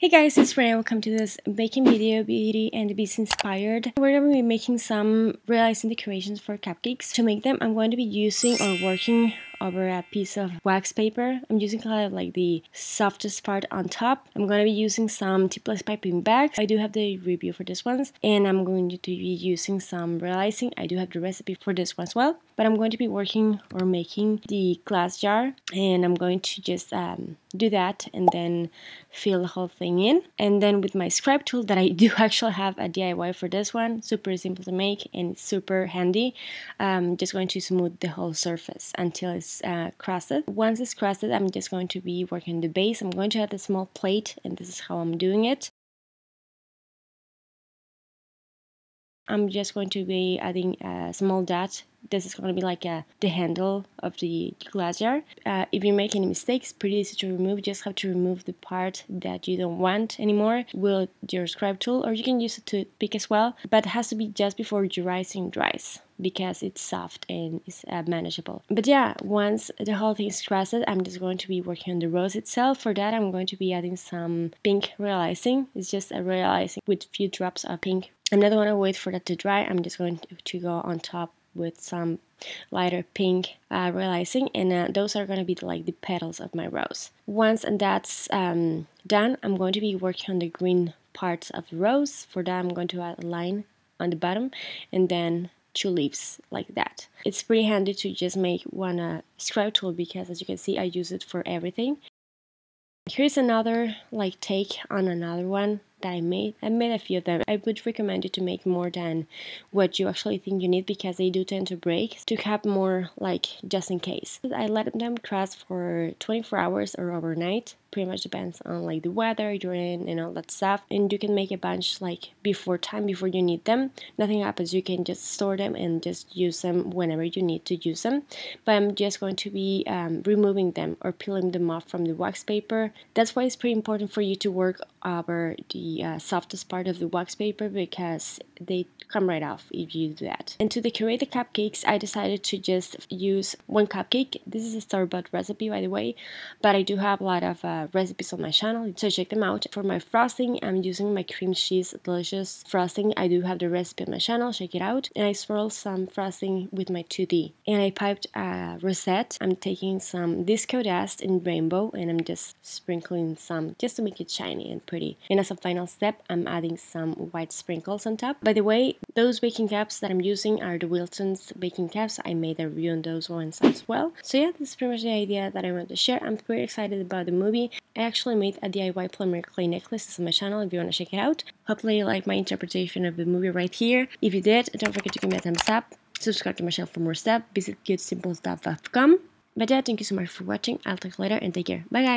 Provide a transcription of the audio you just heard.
Hey guys, it's Renee. Welcome to this baking video, Beauty and Beast inspired. We're going to be making some royal icing decorations for cupcakes. To make them, I'm going to be using or working over a piece of wax paper. I'm using kind of like the softest part on top. I'm going to be using some tipless piping bags. I do have the review for this ones and I'm going to be using some royal icing. I do have the recipe for this one as well. But I'm going to be working or making the glass jar and I'm going to just um, do that and then fill the whole thing in. And then with my scribe tool that I do actually have a DIY for this one, super simple to make and super handy. I'm just going to smooth the whole surface until it's is uh, crusted. Once it's crusted, I'm just going to be working the base. I'm going to add a small plate and this is how I'm doing it. I'm just going to be adding a small dot. This is going to be like a, the handle of the glass jar. Uh, if you make any mistakes, pretty easy to remove. Just have to remove the part that you don't want anymore with your scribe tool, or you can use a toothpick as well. But it has to be just before your icing dries because it's soft and it's uh, manageable. But yeah, once the whole thing is crusted, I'm just going to be working on the rose itself. For that, I'm going to be adding some pink royal icing. It's just a royal icing with few drops of pink I'm not going to wait for that to dry. I'm just going to go on top with some lighter pink uh, royal icing and uh, those are going to be like the petals of my rose. Once that's um, done, I'm going to be working on the green parts of the rose. For that, I'm going to add a line on the bottom and then two leaves like that. It's pretty handy to just make one uh, scribe tool because as you can see I use it for everything. Here's another like take on another one that I made. I made a few of them. I would recommend you to make more than what you actually think you need because they do tend to break. To have more like just in case. I let them crust for 24 hours or overnight pretty much depends on like the weather you're in and all that stuff and you can make a bunch like before time before you need them nothing happens you can just store them and just use them whenever you need to use them but i'm just going to be um, removing them or peeling them off from the wax paper that's why it's pretty important for you to work over the uh, softest part of the wax paper because they come right off if you do that and to decorate the cupcakes i decided to just use one cupcake this is a store-bought recipe by the way but i do have a lot of uh, recipes on my channel, so check them out. For my frosting, I'm using my cream cheese delicious frosting. I do have the recipe on my channel, check it out. And I swirl some frosting with my 2D. And I piped a rosette. I'm taking some disco dust in rainbow and I'm just sprinkling some just to make it shiny and pretty. And as a final step, I'm adding some white sprinkles on top. By the way, those baking caps that I'm using are the Wilton's baking caps. I made a review on those ones as well. So yeah, this is pretty much the idea that I want to share. I'm pretty excited about the movie. I actually made a DIY polymer clay necklace on my channel if you want to check it out. Hopefully you like my interpretation of the movie right here. If you did, don't forget to give me a thumbs up. Subscribe to my channel for more stuff. Visit cutesimplestuff.com. But yeah, thank you so much for watching. I'll talk later and take care. Bye guys!